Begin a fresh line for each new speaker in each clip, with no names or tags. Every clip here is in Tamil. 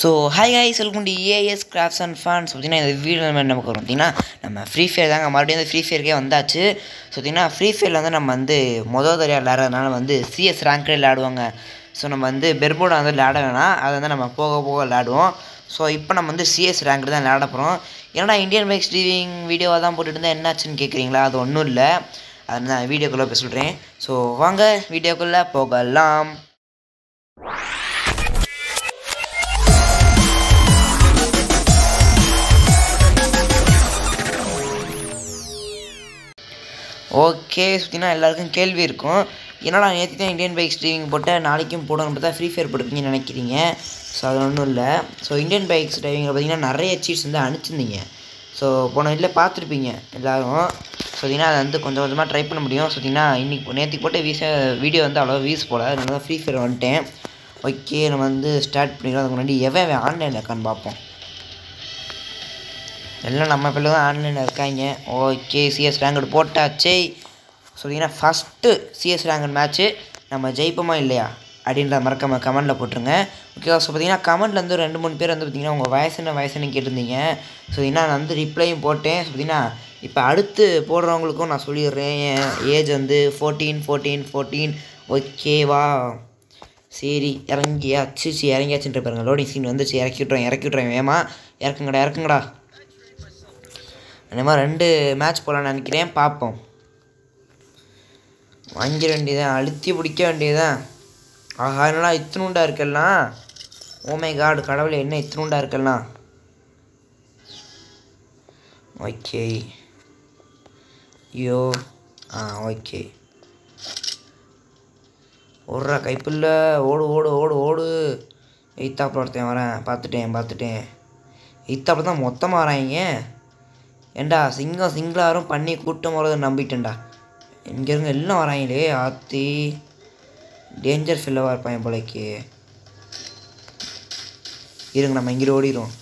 ஸோ ஹாய் ஹாய் சொல்லுக்குண்டி ஏஎஸ் கிராஃப்ட்ஸ் அண்ட் ஃபேன்ஸ் பார்த்தீங்கன்னா இந்த வீடியோ நம்ம நமக்கு வரும் பார்த்தீங்கன்னா நம்ம ஃப்ரீ ஃபயர் தாங்க. மறுபடியும் வந்து ஃப்ரீ ஃபயருக்கே வந்தாச்சு. ஸோ பார்த்தீங்கன்னா ஃப்ரீ ஃபயரில் வந்து நம்ம வந்து மொதல் தரையாக விளையாடுறதுனால வந்து சிஎஸ் ரேங்க்லேயே விளையாடுவாங்க. ஸோ நம்ம வந்து பெர்போர்டை வந்து விளையாட வேணாம். அதை வந்து நம்ம போக போக விளையாடுவோம். ஸோ இப்போ நம்ம வந்து சிஎஸ் ரேங்க் தான் விளையாட போகிறோம் ஏன்னா இந்தியன் பைக் ஸ்ட்ரீவிங் வீடியோவாக தான் போட்டுட்டு இருந்தால் என்னாச்சுன்னு கேட்குறீங்களா அது ஒன்றும் இல்லை. அதை நான் வீடியோக்குள்ளே போய் சொல்கிறேன் ஸோ வாங்க வீடியோக்குள்ளே போகலாம். ஓகே சுற்றினா எல்லாருக்கும் கேள்வி இருக்கும். என்னடா நேற்று தான் இந்தியன் பைக் ஸ்ட்ரீமிங் போட்டால் நாளைக்கும் போடணும் பார்த்தா ஃப்ரீ ஃபயர் போட்டுப்பீங்கன்னு நினைக்கிறீங்க. ஸோ அது ஒன்றும் இல்லை. ஸோ இந்தியன் பைக்ஸ் டிரைவிங்கில் பார்த்தீங்கன்னா நிறைய சீட்ஸ் வந்து அனுப்பிச்சிருந்தீங்க. ஸோ போன வீட்டில் பார்த்துருப்பீங்க எல்லோரும். ஸோ பார்த்தீங்கன்னா அதை வந்து கொஞ்சம் கொஞ்சமாக ட்ரை பண்ண முடியும். ஸோ பார்த்தீங்கன்னா இன்றைக்கி நேற்றுக்கு போட்டு வீச வீடியோ வந்து அவ்வளோ வீஸ் போல அதனால தான் ஃப்ரீ ஃபயர் வந்துட்டேன். ஓகே நம்ம வந்து ஸ்டார்ட் பண்ணிடுறோம் அதுக்கு முன்னாடி எவன் ஆன்லைனில் இருக்கான்னு பார்ப்போம். எல்லாம் நம்ம பிள்ளை தான் ஆன்லைனில் இருக்காங்க. ஓகே சிஎஸ் ரேங்கட் போட்டாச்சே. சொல்லிங்கன்னா ஃபஸ்ட்டு சிஎஸ் ரேங்கட் மேட்ச்சு நம்ம ஜெயிப்போமா இல்லையா? அப்படின்ற மறக்காம கமெண்டில் போட்டுருங்க. ஓகே ஸோ பார்த்தீங்கன்னா கமெண்ட்டில் வந்து ரெண்டு மூணு பேர் வந்து பார்த்தீங்கன்னா உங்கள் வயசு என்ன வயசுன்னு கேட்டிருந்தீங்க. ஸோ பார்த்தீங்கன்னா நான் வந்து ரிப்ளையும் போட்டேன். ஸோ பார்த்தீங்கன்னா இப்போ அடுத்து போடுறவங்களுக்கும் நான் சொல்லிடுறேன். என் ஏஜ் வந்து ஃபோர்டீன் ஃபோர்டீன் ஃபோர்டீன் ஓகேவா சரி இறங்கியாச்சு. சரி இறங்கியாச்சுன்ற பாருங்க. லோடிங் சீன் வந்துச்சு. இறக்கி விட்றேன் இறக்கி விட்றேன் வேமா இறக்குங்கடா இறக்குங்கடா. அந்த மாதிரி ரெண்டு மேட்ச் போகலான்னு நினைக்கிறேன். பார்ப்போம். வாங்கிட வேண்டியதான் அழுத்தி பிடிக்க வேண்டியதான் ஆஹா என்னடா இத்தினுண்டா இருக்கலாம் ஓமே oh காடு கடவுள் என்ன இத்தினுண்டா இருக்கலாம் ஓகே ஐயோ ஆ ஓகே ஓடுறா கைப்பில்ல. ஓடு ஓடு ஓடு ஓடு. எய்த்தாப்பில் ஒருத்தன் வரேன். பார்த்துட்டேன் பார்த்துட்டேன். எய்த்தாப்பில் தான் மொத்தமாக வராங்க ஏண்டா சிங்கம் சிங்களாரும் பண்ணி கூட்டம் போகிறது நம்பிட்டேன்டா. இங்கேருந்து எல்லாம் வராங்களே ஆத்தி. டேஞ்சர் ஃபில்லவாக இருப்பான் போலைக்கு. இருங்க நம்ம இங்கே ஓடிடுவோம்.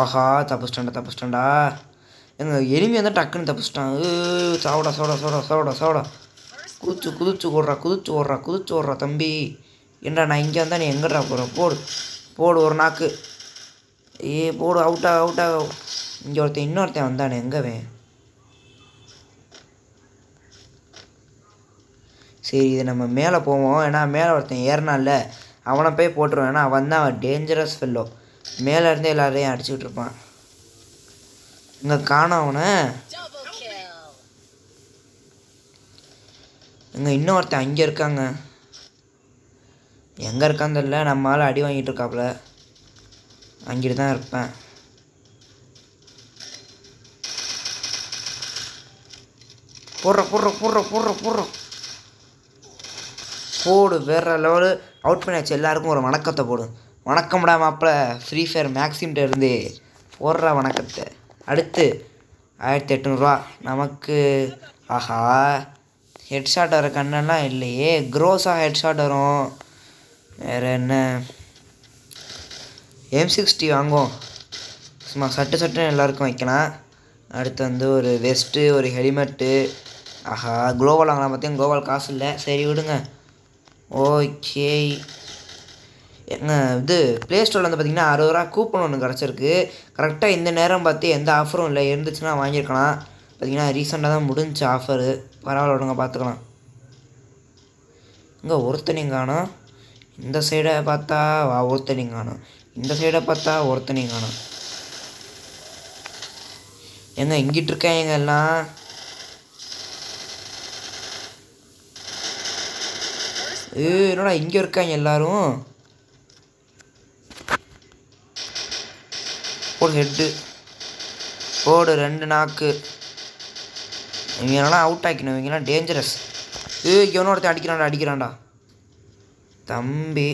ஆஹா தப்பிச்சிட்டான்டா தப்பிச்சிட்டான்டா எங்க எனிமி வந்து டக்குன்னு தப்பிச்சிட்டான் சாவடா சாவடா சாவடா சாவடா சாவடா. குதிச்சு குதிச்சு ஓடுறா குதிச்சு ஓடுறா குதிச்சு ஓடுறா தம்பி. ஏண்டா நான் இங்கே வந்தால் நீ எங்கடா போகிற போடு போடு ஒரு நாக்கு. ஏ போடு அவுட்டாக அவுட்டாக இங்கே ஒருத்தன் இன்னொருத்தன் வந்தானே எங்கவே? சரி இது நம்ம மேலே போவோம். ஏன்னா மேலே ஒருத்தன் ஏறினால அவனை போய் போட்டுருவான். ஏன்னா அவன் தான் அவன் டேஞ்சரஸ் ஃபெல்லோ மேலே இருந்து எல்லாரையும் அடிச்சுக்கிட்டு இருப்பான். இங்கே காணும் அவனை. இங்கே இன்னொருத்தன் அங்கே இருக்காங்க. எங்கே இருக்கான்னு தெரியல. நம்மளால் அடி வாங்கிட்டு இருக்காப்புல அங்கிட்டு தான் இருப்பேன். போடுற போடுற போடுற போடுற போடுற. போடு வேற லெவலு. அவுட் பண்ணியாச்சு எல்லாருக்கும் ஒரு வணக்கத்தை போடு. வணக்கம்டா மாப்பிள்ள ஃப்ரீ ஃபயர் மேக்ஸிம்கிட்ட இருந்து போடுற வணக்கத்தை. அடுத்து ஆயிரத்தி எட்நூறுரூவா நமக்கு ஆஹா ஹெட்ஷாட் வர கண்ணெல்லாம் இல்லையே. க்ரோஸாக ஹெட்ஷாட் வரும். வேறு என்ன? எம் சிக்ஸ்டி வாங்குவோம். சும்மா சட்டு சட்டுன்னு எல்லாருக்கும் வைக்கலாம். அடுத்து வந்து ஒரு வெஸ்ட்டு ஒரு ஹெல்மெட்டு ஆஹா குளோபல் வாங்கலாம் பார்த்தீங்கன்னா குளோபல் காசு இல்லை. சரி விடுங்க. ஓகே என்ன இது ப்ளே ஸ்டோரில் வந்து பார்த்தீங்கன்னா அறுபது ரூபா கூப்பன் ஒன்று கிடச்சிருக்கு. கரெக்டாக இந்த நேரம் பார்த்து எந்த ஆஃபரும் இல்லை. இருந்துச்சுன்னா வாங்கியிருக்கலாம். பார்த்தீங்கன்னா ரீசெண்டாக தான் முடிஞ்சு ஆஃபரு பரவாயில்ல விடுங்க பார்த்துக்கலாம் இங்கே ஒருத்தனையும் காணும் இந்த சைடை பார்த்தா வா ஒருத்தனையும் காணும் இந்த சைடை பார்த்தா ஒருத்தனையும் காணும். என்ன இங்கிட்டு இருக்காங்க எல்லாம்? ஏ என்னடா இங்கே இருக்காங்க எல்லாரும்? ஒரு ஹெட்டு போடு ரெண்டு நாக்கு. இவங்கெல்லாம் அவுட் ஆக்கினோம் இவங்கெல்லாம் டேஞ்சரஸ் ஏ இவனோட ஒருத்தன் அடிக்கிறான்டா அடிக்கிறான்டா. தம்பி.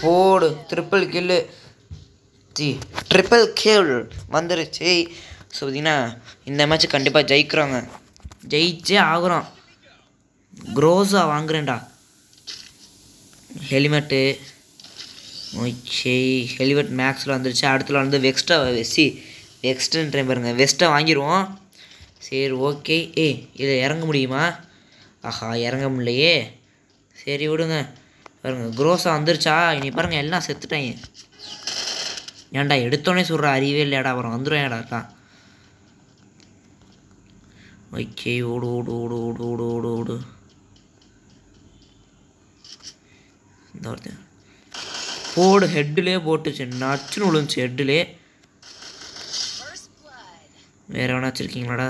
ஃபோர்டு ட்ரிப்பிள் கில்லு சி ட்ரிப்பிள் கேள் வந்துருச்சு. ஸோ பார்த்தீங்கன்னா இந்த மேட்ச் கண்டிப்பாக ஜெயிக்கிறோங்க. ஜெயிச்சே ஆகுறோம் க்ரோஸாக வாங்குறேன்டா. ஹெல்மெட்டு ஓகே ஹெல்மெட் மேக்ஸில் வந்துருச்சு. அடுத்துல வந்து வெக்ஸ்டா சி வெக்ஸ்ட்டுன்றேன் பாருங்க. வெஸ்ட்டை வாங்கிடுவோம் சரி ஓகே ஏய் இதில் இறங்க முடியுமா? ஆஹா இறங்க முடியலையே. சரி விடுங்க. பாருங்க குரோஸாக வந்துருச்சா? இனி பாருங்க எல்லாம் செத்துட்டாங்க ஏன்டா எடுத்தோடனே சொல்கிற அறிவே இல்லையாடா அப்புறம் வந்துடும் ஏடா இருக்கா ஓகே ஓடு ஓடு ஓடு ஓடு ஓடு ஓடு ஓடு. இந்த ஒருத்தன் போடு ஹெட்டிலே போட்டுச்சு. நச்சுன்னு விழுந்துச்சு ஹெட்டிலே வேற எவனா வச்சுருக்கீங்களாடா?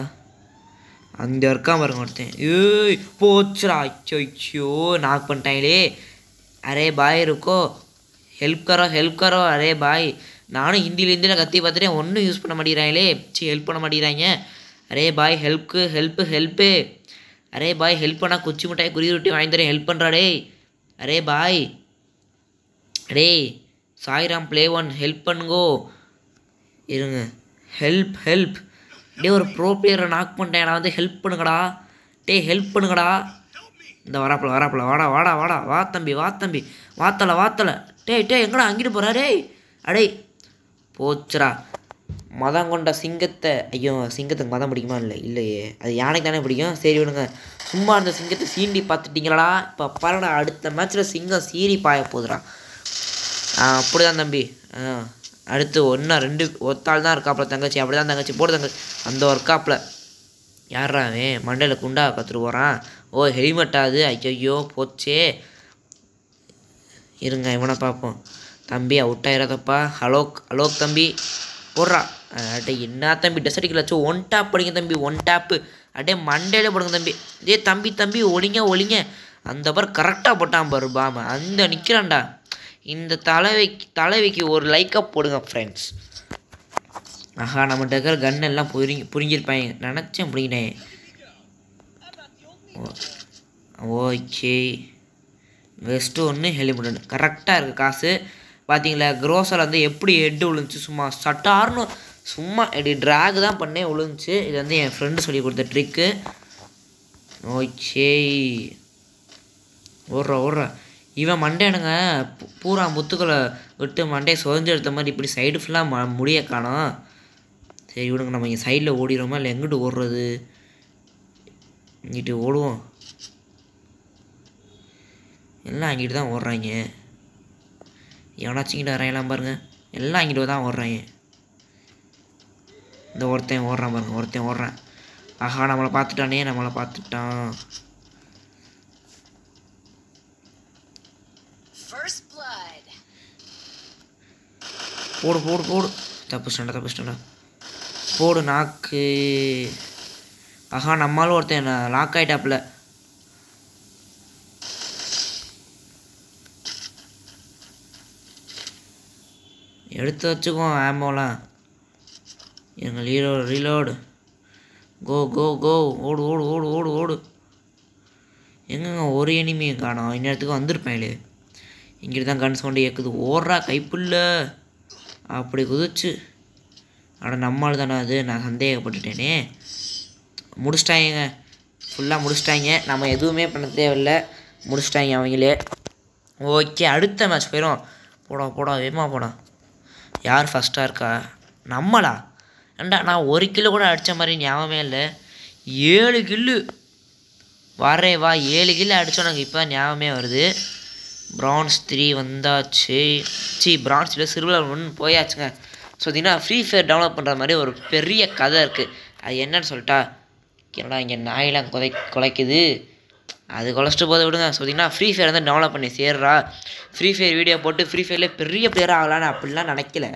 அந்த இருக்கான் பாருங்க ஒருத்தன். ஏய் போச்சுடா. அச்சோ அச்சோ நாக் பண்ணிட்டாங்களே. அரே பாய் இருக்கோ? ஹெல்ப் கரோ ஹெல்ப் கரோ அரே பாய். நானும் ஹிந்திலேருந்து நான் கத்தி பார்த்துட்டேன் ஒன்றும் யூஸ் பண்ண மாட்டேங்கிறாங்களே? சி ஹெல்ப் பண்ண மாட்டேங்கிறாங்க. அரே பாய் ஹெல்ப்க்கு ஹெல்ப்பு ஹெல்ப்பு அரே பாய் ஹெல்ப் பண்ணால் குச்சி மிட்டாய் குருவி ரொட்டி வாங்கி தரேன் ஹெல்ப் பண்ணுறாடே அரே பாய். அரே சாய்ராம் ப்ளே ஒன் ஹெல்ப் பண்ணுங்கோ. இருங்க. ஹெல்ப் ஹெல்ப் டே ஒரு ப்ரோ பிளேயரை நாக் பண்ணிட்டேன். நான் வந்து ஹெல்ப் பண்ணுங்கடா. டேய் ஹெல்ப் பண்ணுங்கடா. இந்த வராப்புல வராப்புல வாடா வாடா வாடா வா தம்பி வா தம்பி. வாத்தலை வாத்தலை. டேய் டே எங்கடா அங்கிட்டு போகிறா டேய் அடே போச்சுடா. மதம் கொண்ட சிங்கத்தை ஐயோ சிங்கத்துக்கு மதம் பிடிக்குமா இல்லை? இல்லையே. அது யானைக்கு தானே பிடிக்கும்? சரி விடுங்க. சும்மா அந்த சிங்கத்தை சீண்டி பார்த்துட்டிங்களா இப்போ பாருடா அடுத்த மேட்ச்சில் சிங்கம் சீறி பாய போகுதுடா அப்படி அப்படிதான் தம்பி. ஆ அடுத்து ஒன்றா ரெண்டு ஒத்தாள் தான் இருக்காப்புல தங்கச்சி. அப்படி தான் தங்கச்சி. போடு தங்கச்சி. அந்த ஒர்க்காப்பில் யாரா அவன்? மண்டையில் குண்டா பார்த்துட்டு போகிறான் ஓ ஹெல்மெட்டாது ஐயோ போச்சே. இருங்க இவனை பார்ப்போம். தம்பி அவுட் ஆயிடாதப்பா அலோக் ஹலோ தம்பி. போடுறா. அடே என்ன தம்பி? ட்ரெஸ் அடிக்கலாச்சு ஒன் டாப் படிங்க தம்பி ஒன் டாப்பு அடே மண்டையில் போடுங்க தம்பி. இதே தம்பி தம்பி ஒளிங்க ஒளிங்க. அந்த பார் கரெக்டாக போட்டான் பாரு பாம. அந்த நிற்கிறான்டா இந்த தலைவைக்கு தலைவைக்கு ஒரு லைக்கப் போடுங்க ஃப்ரெண்ட்ஸ் ஆஹா நம்மகிட்ட இருக்கிற கன் எல்லாம் புரிஞ்சு புரிஞ்சிருப்பாங்க. நினச்சேன் புரிஞ்சிட்டேன். ஓகே. வெஸ்ட்டு ஒன்று ஹெலிமெட் ஒன்று கரெக்டாக இருக்குது காசு. பார்த்தீங்களா க்ரோஸில் வந்து எப்படி ஹெட்டு விழுந்துச்சு சும்மா சட்டார்னு சும்மா இப்படி ட்ராக் தான் பண்ணே விழுந்துச்சு இது வந்து என் ஃப்ரெண்டு சொல்லி கொடுத்த ட்ரிக்கு ஓகே. ஓடுறா ஓடுறா. இவன் மண்டேனுங்க பூரா முத்துக்களை விட்டு மண்டையை சொதஞ்சு எடுத்த மாதிரி இப்படி சைடு ஃபுல்லாக ம முடிய காணோம். சரி விடுங்க. நம்ம இங்கே சைடில் ஓடிடுறோமா? இல்லை எங்கிட்டு ஓடுறது? இங்கிட்டு ஓடுவோம். எல்லாம் அங்கிட்டு தான் ஓடுறாங்க. எவனாச்சும் இங்கிட்ட வரையலாம் பாருங்க. எல்லாம் அங்கிட்டு தான் ஓடுறாங்க. இந்த ஒருத்தன் ஓடுறான் பாருங்க. ஒருத்தன் ஓடுறான். ஆஹா நம்மளை பார்த்துட்டானே நம்மளை பார்த்துட்டான். போடு போடு போடு தப்பிச்சிட்டா தப்பிச்சிட்டா போடு நாக்கு. ஆஹா நம்மளும் ஒருத்தன் லாக் ஆயிட்டாப்புல. எடுத்து வச்சுக்குவோம் ஆமோலாம் எங்கள் ஹீரோ ரீலோடு கோ கோ கோ ஓடு ஓடு ஓடு ஓடு ஓடு. எங்கங்க ஒரு எனிமியும் காணோம்? இந்நேரத்துக்கு வந்திருப்பேன் இங்கிட்டு தான் கன் சவுண்டு கேட்குது ஓடுறா கைப்புல்ல. அப்படி குதிச்சு. ஆனால் நம்மால் தானே அது? நான் சந்தேகப்பட்டுட்டேனே. முடிச்சிட்டாங்க ஃபுல்லாக முடிச்சிட்டாங்க நம்ம எதுவுமே பண்ண தேவையில்லை. முடிச்சிட்டாங்க அவங்களே. ஓகே அடுத்த மேட்ச் போயிடும் போடா போடா வேமா போடா. யார் ஃபஸ்ட்டாக இருக்கா? நம்மளா? ஏண்டா நான் ஒரு கிலோ கூட அடித்த மாதிரி ஞாபகமே இல்லை. ஏழு கில்லு வரே வா. ஏழு கில்லு அடித்தோம் நாங்கள் இப்போ ஞாபகமே வருது. பிரான்ஸ் த்ரீ வந்தாச்சு. சி பிரான்ஸ் இல்லை சிறுவல் ஒன்று போயாச்சுங்க. ஸோ பார்த்தீங்கன்னா ஃப்ரீ ஃபயர் டவுன்லோட் பண்ணுற மாதிரி ஒரு பெரிய கதை இருக்குது அது என்னன்னு சொல்லிட்டா என்னடா இங்கே நாயெலாம் குதை குலைக்குது. அது குலைச்சிட்டு போதை விடுங்க. ஸோ பார்த்தீங்கன்னா ஃப்ரீ ஃபயர் வந்து டவுன்லோட் பண்ணி சேர்றா. ஃப்ரீ ஃபயர் வீடியோ போட்டு ஃப்ரீ ஃபயரில் பெரிய பிளேயர் ஆகலான்னு அப்படிலாம் நினைக்கல.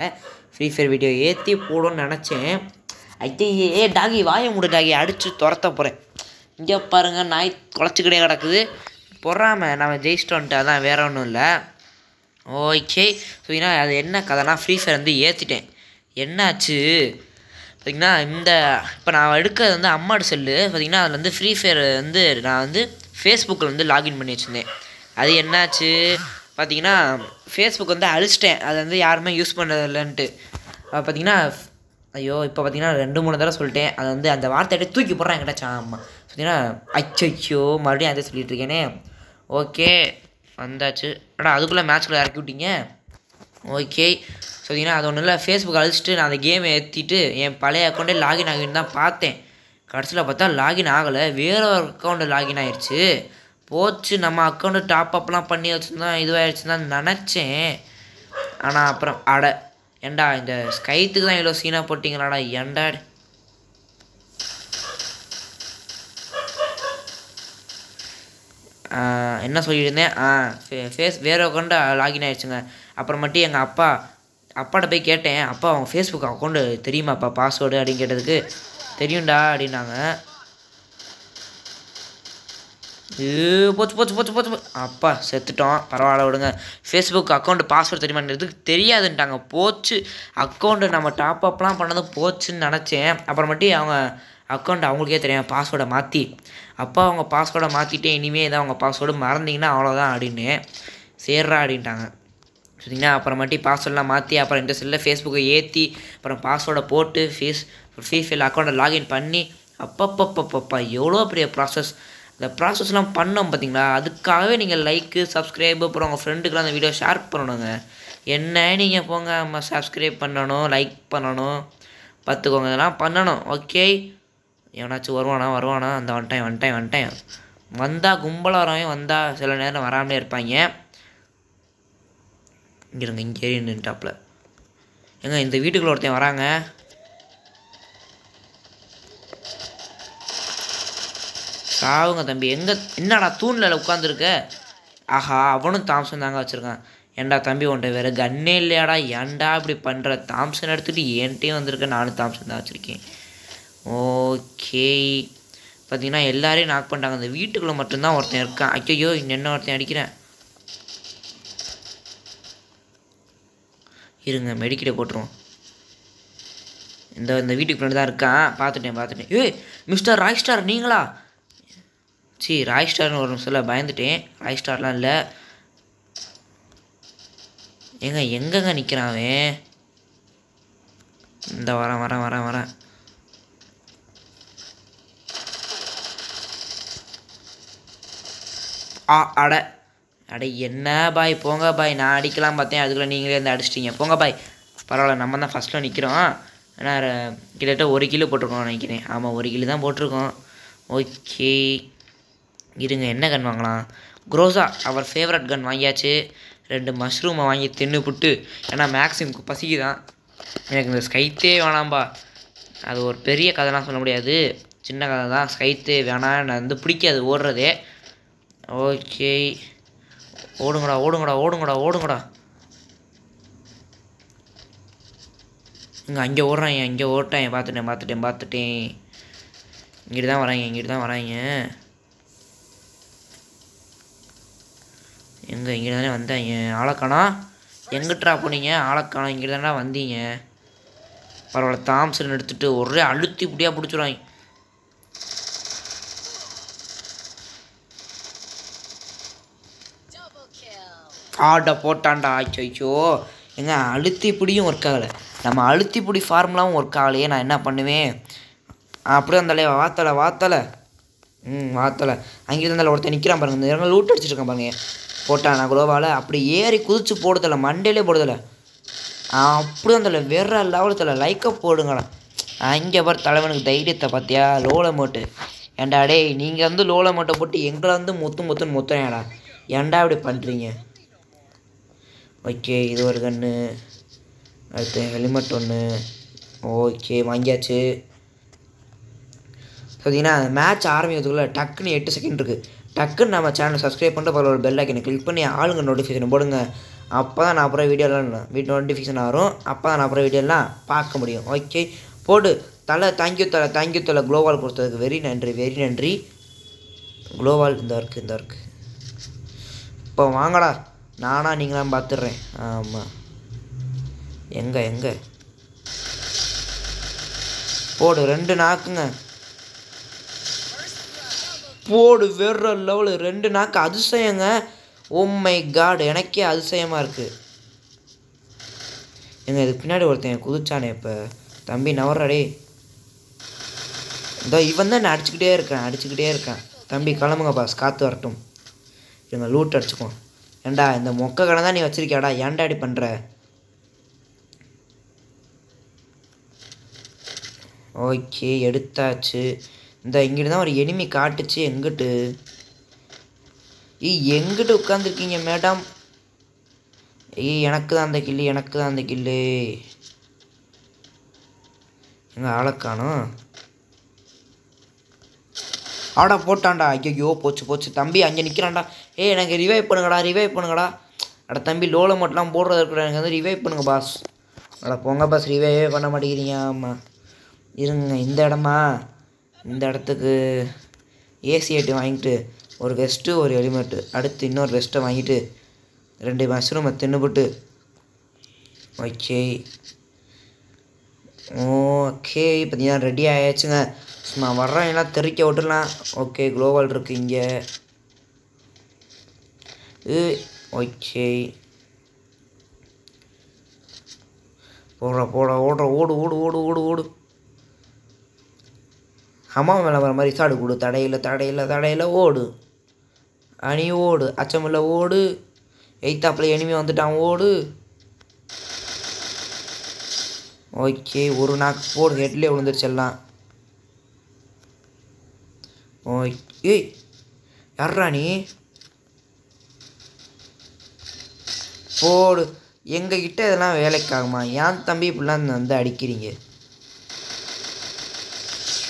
ஃப்ரீ ஃபயர் வீடியோ ஏற்றி போடணும்னு நினச்சேன். ஐயே ஏ டாகி வாய முடி டாகி அடித்து துரத்த போகிறேன் இங்கே பாருங்கள் நாய் குலைச்சிக்கிட்டே கிடக்குது. பொறாம நம்ம ஜெயிச்சிட்டோன்ட்டு அதான் வேற ஒன்றும் இல்லை. ஓகே. ஸோ ஏன்னா அது என்ன கதைனா ஃப்ரீ ஃபயர் வந்து ஏற்றிட்டேன் என்னாச்சு? பார்த்தீங்கன்னா இந்த இப்போ நான் எடுக்கிறது வந்து அம்மாடு செல்லு. பார்த்தீங்கன்னா அதில் வந்து ஃப்ரீ ஃபயர் வந்து நான் வந்து ஃபேஸ்புக்கில் வந்து லாகின் பண்ணி வச்சுருந்தேன். அது என்னாச்சு? பார்த்தீங்கன்னா ஃபேஸ்புக் வந்து அழிச்சிட்டேன். அதை வந்து யாருமே யூஸ் பண்ணதில்லைன்ட்டு. பார்த்தீங்கன்னா ஐயோ இப்போ பார்த்தீங்கன்னா ரெண்டு மூணு தடவை சொல்லிட்டேன். அதை வந்து அந்த வார்த்தை அப்படியே தூக்கி போடுறேன் என்கிட்ட. சாமா பார்த்தீங்கன்னா அச்சோ மறுபடியும் அதே சொல்லிகிட்டு இருக்கேனே. ஓகே வந்தாச்சு. அடா அதுக்குள்ளே மேட்ச்சில் இறக்கி விட்டீங்க. ஓகே. ஸோ பார்த்தீங்கன்னா அது ஒன்றும் இல்லை. ஃபேஸ்புக் அழிச்சிட்டு நான் அந்த கேமை ஏற்றிட்டு என் பழைய அக்கௌண்ட்டே லாகின் ஆகின்னு தான் பார்த்தேன். கடைசியில் பார்த்தா லாகின் ஆகலை. வேற ஒரு அக்கௌண்ட்டு லாகின் ஆயிடுச்சு போச்சு. நம்ம அக்கௌண்ட்டு டாப் அப்லாம் பண்ணி வச்சுருந்தோம் இதுவாகிடுச்சுன்னு தான் நினச்சேன். ஆனால் அப்புறம் அட ஏண்டா இந்த ஸ்கைத்துக்கு தான் இவ்வளோ சீனாக போட்டிங்களாடா ஏண்டா என்ன சொல்லியிருந்தேன் ஆ ஃபே- ஃபேஸ் வேற அக்கௌண்ட்டு லாகின் ஆயிடுச்சுங்க அப்புறமேட்டு எங்கள் அப்பா அப்பாட்ட போய் கேட்டேன் அப்பா அவங்க ஃபேஸ்புக் அக்கௌண்ட்டு தெரியுமாப்பா பாஸ்வேர்டு அப்படின்னு கேட்டதுக்கு தெரியும்டா அப்படின்னாங்க. ஏ, போச்சு போச்சு போச்சு போச்சு அப்பா செத்துட்டோம் பரவாயில்ல விடுங்க. ஃபேஸ்புக் அக்கௌண்ட் பாஸ்வேர்டு தெரியுமான்றதுக்கு தெரியாதுன்ட்டாங்க. போச்சு அக்கௌண்ட்டு நம்ம டாப் அப்லாம் பண்ணது போச்சுன்னு நினச்சேன். அப்புறமேட்டி அவங்க அக்கௌண்ட் அவங்களுக்கே தெரியும் பாஸ்வேர்டை மாற்றி அப்பா அவங்க பாஸ்வேர்டை மாற்றிட்டே இனிமேல் ஏதாவது அவங்க பாஸ்வேர்டு மறந்தீங்கன்னா அவ்வளோதான் அப்படின்னு. சேர்றா அப்படின்ட்டாங்க. சரிங்களா? அப்புறமேட்டி பாஸ்வேர்டெலாம் மாற்றி அப்புறம் இந்த செல்லில் ஃபேஸ்புக்கை ஏற்றி அப்புறம் பாஸ்வேர்டை போட்டு ஃபேஸ் ஃபீஃபில் அக்கௌண்ட்டை லாகின் பண்ணி அப்பப்பப்பப்பப்பா எவ்வளோ பெரிய ப்ராசஸ் இந்த ப்ராசஸ்லாம் பண்ணோம் பார்த்தீங்களா அதுக்காகவே நீங்கள் லைக்கு சப்ஸ்கிரைப் அப்புறம் உங்கள் ஃப்ரெண்டுக்கெலாம் அந்த வீடியோ ஷேர் பண்ணணுங்க. என்ன நீங்கள் போங்க நம்ம சப்ஸ்கிரைப் பண்ணணும் லைக் பண்ணணும். பார்த்துக்கோங்க இதெல்லாம் பண்ணணும் ஓகே எவனாச்சும் வருவானா வருவானா? அந்த வந்துட்டேன் வந்துட்டேன் வந்துட்டேன் வந்தால் கும்பலாக வரவன் வந்தால் சில நேரம் வராமலே இருப்பாங்க. இங்கே இருங்க இங்கே ஏறி நின்ட்டாப்புல ஏங்க இந்த வீட்டுக்குள்ள ஒருத்தன் வராங்க. சாவுங்க தம்பி எங்கே என்னடா தூணில் உட்காந்துருக்க ஆஹா அவனும் தாம்சன் தாங்க வச்சுருக்கான். ஏன்டா தம்பி உன்ட்ட வேறு கன்னே இல்லையாடா? ஏன்டா இப்படி பண்ணுற தாம்சன் எடுத்துகிட்டு என்கிட்டயும் வந்திருக்கேன் நானும் தாம்சன் தான் வச்சுருக்கேன். ஓகே. பார்த்தீங்கன்னா எல்லாரையும் நாக் பண்ணிட்டாங்க. அந்த வீட்டுக்குள்ளே மட்டும்தான் ஒருத்தன் இருக்கான். ஐயோ என்ன ஒருத்தன் அடிக்கிறேன்? இருங்க மெடிக்கிட்ட போட்டுருவோம். இந்த இந்த வீட்டுக்கு ஃப்ரெண்டு தான் இருக்கான் பார்த்துட்டேன் பார்த்துட்டேன். ஏய் மிஸ்டர் ராய் ஸ்டார் நீங்களா? சி ராய் ஸ்டார்னு ஒரு நிமிஷத்தில் பயந்துட்டேன். ராய் ஸ்டார்லாம் இல்லை. ஏங்க எங்கங்க நிற்கிறான் அவன்? இந்த வரேன் வரேன் வரேன் வரேன். ஆ அட. அடே என்ன பாய் போங்க பாய். நான் அடிக்கலாம் பார்த்தேன். அதுக்குள்ளே நீங்களே வந்து அடிச்சிட்டிங்க. போங்க பாய். பரவாயில்ல நம்ம தான் ஃபஸ்ட்டில் நிற்கிறோம் ஏன்னா கிட்டத்தட்ட ஒரு கிலோ போட்டிருக்கோம் நினைக்கிறேன். ஆமாம் ஒரு கிலோ தான் போட்டிருக்கோம். ஓகே. இருங்க என்ன கன் வாங்கலாம்? குரோசா அவர் ஃபேவரட் கன் வாங்கியாச்சு. ரெண்டு மஷ்ரூமை வாங்கி தின்னுபுட்டு ஏன்னா மேக்ஸிமுக்கு பசிக்குதான் எனக்கு இந்த ஸ்கைத்தே வேணாம்பா அது ஒரு பெரிய கதைலாம் சொல்ல முடியாது. சின்ன கதை தான். ஸ்கைத்தே வேணாம். நான் வந்து பிடிக்காது ஓடுறதே. ஓகே. ஓடுங்கடா ஓடுங்கடா ஓடுங்கடா ஓடுங்கடா. இங்கே அங்கே ஓடுறாங்க அங்கே ஓட்டேன் பார்த்துட்டேன் பார்த்துட்டேன் பார்த்துட்டேன். இங்கிட்டு தான் வராங்க இங்கிட்டு தான் வராங்க எங்கே இங்கிட்டு தானே வந்தாங்க ஆளக்கானா எங்கிட்டா போனீங்க? ஆளக்கானா இங்கிட்டு தானே வந்தீங்க. பரவாயில்ல தாம்சன் எடுத்துகிட்டு ஒரே அழுத்தி இப்படியாக பிடிச்சிடுவாங்க ஆடை போட்டான்டா. ஆச்சோ எங்க அழுத்தி பிடியும் ஒர்க் ஆகலை. நம்ம அழுத்தி பிடி ஃபார்முலாவும் ஒர்க் ஆகலையே நான் என்ன பண்ணுவேன்? அப்படியே அந்தாலே வாத்தலை வாத்தலை. ம் வாத்தலை. அங்கே இருந்தால ஒருத்தர் நிற்கிறான் பாருங்க. இந்த இடங்கள் லூட் அடிச்சிருக்கேன் பாருங்க. போட்டான் நான் அப்படி ஏறி குதிச்சு போடுதலை மண்டையிலே போடுதலை. அப்படியே அந்த வேற லெவலத்தில் லைக்கை போடுங்கடா. அங்கே பார் தலைவனுக்கு தைரியத்தை பார்த்தியா லோல மோட்டு. ஏன்டா டேய் நீங்கள் வந்து லோல மோட்டை போட்டு எங்களை வந்து முத்து முத்துன்னு முத்துறேன்டா ஏன்டா இப்படி பண்ணுறீங்க ஓகே இது ஒரு கன்று அடுத்து ஹெல்மெட் ஒன்று ஓகே வாங்கியாச்சு. பார்த்தீங்கன்னா மேட்ச் ஆரம்பிக்கிறதுக்குள்ள டக்குன்னு எட்டு செகண்ட் இருக்குது டக்குன்னு நம்ம சேனலை சப்ஸ்கிரைப் பண்ணிட்டு பரவாயில்ல ஒரு பெல் ஐக்கனை கிளிக் பண்ணி ஆளுங்க நோட்டிஃபிகேஷன் போடுங்க. அப்போ தான் நான் அப்புறம் வீடியோலாம் வீட் நோட்டிஃபிகேஷன் வரும். அப்போ தான் நான் அப்புறம் வீடியோலாம் பார்க்க முடியும். ஓகே போடு. தலை தேங்க்யூ தலை தேங்க்யூ தலை. குளோவால் கொடுத்ததுக்கு வெரி நன்றி வெரி நன்றி. குளோவால் இந்த ஒர்க்கு இந்த ஒர்க்கு இப்போ வாங்கடா. நானா நீங்களாம் பார்த்துடுறேன் ஆமாம் எங்கே எங்கே? போடு ரெண்டு நாக்குங்க. போடு வேற லெவலு ரெண்டு நாக்கு அதிசயங்க. Oh ஓ காடு எனக்கே அதிசயமாக இருக்குது எங்க இதுக்கு பின்னாடி ஒருத்தன் குதிச்சானே இப்போ. தம்பி நவர்றாடே இதோ இவன் தான் நான் அடிச்சுக்கிட்டே இருக்கேன் அடிச்சுக்கிட்டே இருக்கேன். தம்பி கிளம்புங்க பாஸ் காற்று வரட்டும். இவங்க லூட் அடிச்சுக்குவோம் ஏன்டா இந்த மொக்க கடை தான் நீ வச்சிருக்கியாடா? ஏன்டா இப்படி பண்ணுற ஓகே எடுத்தாச்சு. இந்த இங்கிட்டு தான் ஒரு எனிமி காட்டுச்சு எங்கிட்டு? ஏய் எங்கிட்டு உட்காந்துருக்கீங்க மேடம்? ஏய் எனக்கு தான் அந்த கில்லு எனக்கு தான் அந்த கில்லு. எங்கள் ஆளை காணோம். ஆடா போட்டான்டா. ஐயோ போச்சு போச்சு. தம்பி அங்கே நிற்கிறான்டா ஏய் எனக்கு ரிவைவ் பண்ணுங்கடா ரிவைவ் பண்ணுங்கடா. அட தம்பி லோல மட்டும்லாம் போடுறது இருக்கடா எனக்கு வந்து ரிவைவ் பண்ணுங்க பாஸ் அட போங்க பாஸ் ரிவைவே பண்ண மாட்டேங்கிறீங்க. ஆமாம் இருங்க இந்த இடமா? இந்த இடத்துக்கு ஏசி ஐட்டம் வாங்கிட்டு ஒரு வெஸ்ட்டு ஒரு ஹெல்மெட்டு அடுத்து இன்னொரு வெஸ்ட்டை வாங்கிட்டு ரெண்டு மஷ்ரூமை தின்னுபிட்டு. ஓகே ஓகே பார்த்தீங்கன்னா ரெடி ஆயாச்சுங்க. சும்மா வர்றேன் எல்லாம் தெறிக்க விட்டுலாம். ஓகே குளோபல் இருக்குது இங்கே. ஓகே போடுற போட ஓடுற ஓடு ஓடு ஓடு ஓடு ஓடு. அம்மா மேலே வர மாதிரி சாடு கொடு. தடையில் தடையில் தடையில் ஓடு. அணி ஓடு. அச்சமில்ல ஓடு. எய்த்தாப்பில் எனிமி வந்துட்டான் ஓடு. ஓகே ஒரு நாக்கு போடு. ஹெட்லேயே விழுந்துருச்சு எல்லாம். ஓய் ஏய் யார்ரா நீ? போடு. எங்ககிட்ட இதெல்லாம் வேலைக்காகுமா? ஏன் தம்பி இப்படிலாம் வந்து அடிக்கிறீங்க?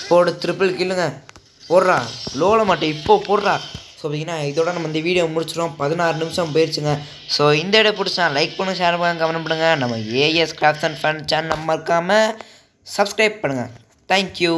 போடு ட்ரிப்பிள் கில்லுங்க போடுறா. லோல மாட்டேன் இப்போ போடுறா. ஸோ பார்த்தீங்கன்னா இதோட நம்ம இந்த வீடியோ முடிச்சிடும் பதினாறு நிமிஷம் போயிடுச்சுங்க ஸோ இந்த இடம் பிடிச்சா லைக் பண்ணுங்கள் ஷேர் பண்ணுங்க கமெண்ட் பண்ணுங்கள் நம்ம AS crafts and fun channel நம்ம இருக்காமல் சப்ஸ்கிரைப் பண்ணுங்கள் தேங்க்யூ